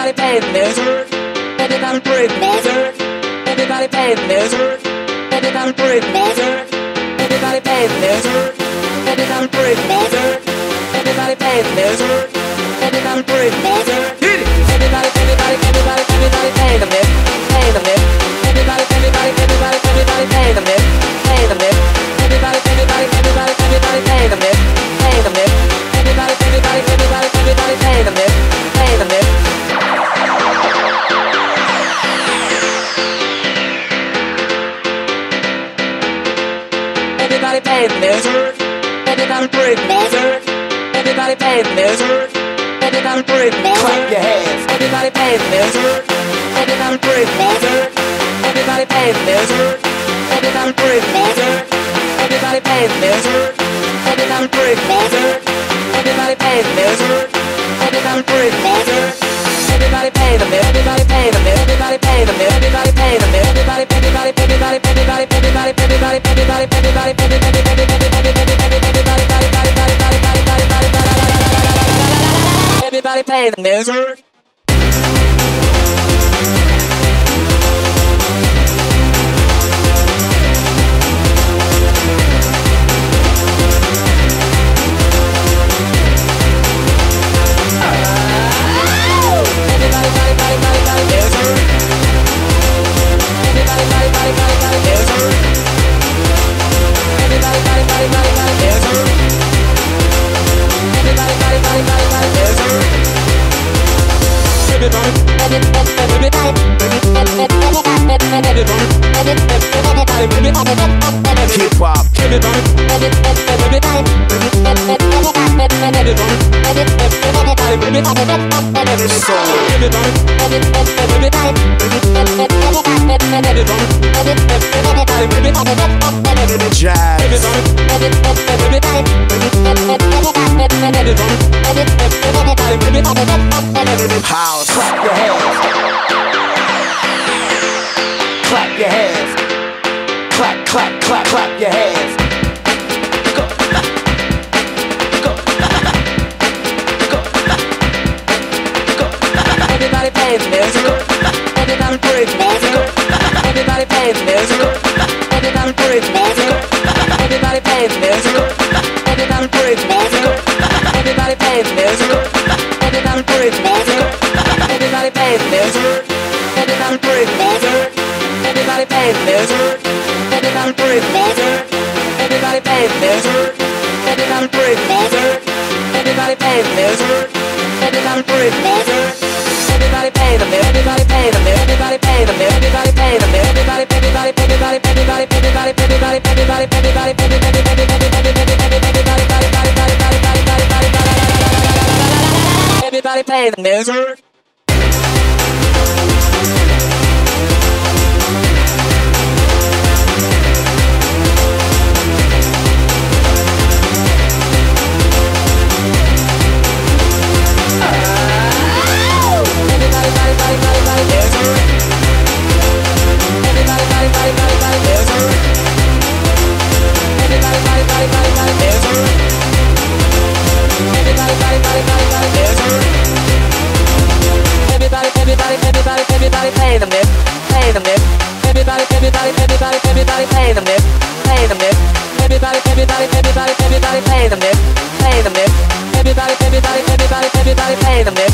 Everybody pay the music. Everybody breathe music. Everybody pay the music. Everybody breathe music. Everybody pay the music. Everybody breathe music. Everybody the music. Everybody breathe music. Pay the music. Everybody breathe music. Everybody pay the music. Everybody breathe music. Clap your hands. Everybody pay the music. Everybody breathe music. Everybody pay the music. Everybody breathe music. Everybody pay the music. Everybody breathe music. Everybody play the music. Jazz. Clap, your hands. Go. Go. Go. Everybody pay the music. Everybody breathe music. Everybody pay the music. Everybody breathe music. Everybody pay the music. Everybody breathe music. Everybody pay the music. Everybody breathe music. Everybody pay the music. Everybody breathe music. Everybody. Everybody breathe music. Everybody music. Everybody breathe music. Everybody music. Everybody breathe music. Everybody pay the bill. Everybody the bill. Everybody pay the bill. Everybody pay the bill. Everybody, everybody, everybody, everybody, everybody, everybody, everybody, everybody, Everybody pay the music. Everybody, them this, pay them this. Everybody, everybody, everybody, everybody, pay them this. Pay them this. Everybody, everybody, everybody, everybody, pay them this. Pay them this. Everybody, everybody, everybody, everybody, pay them this.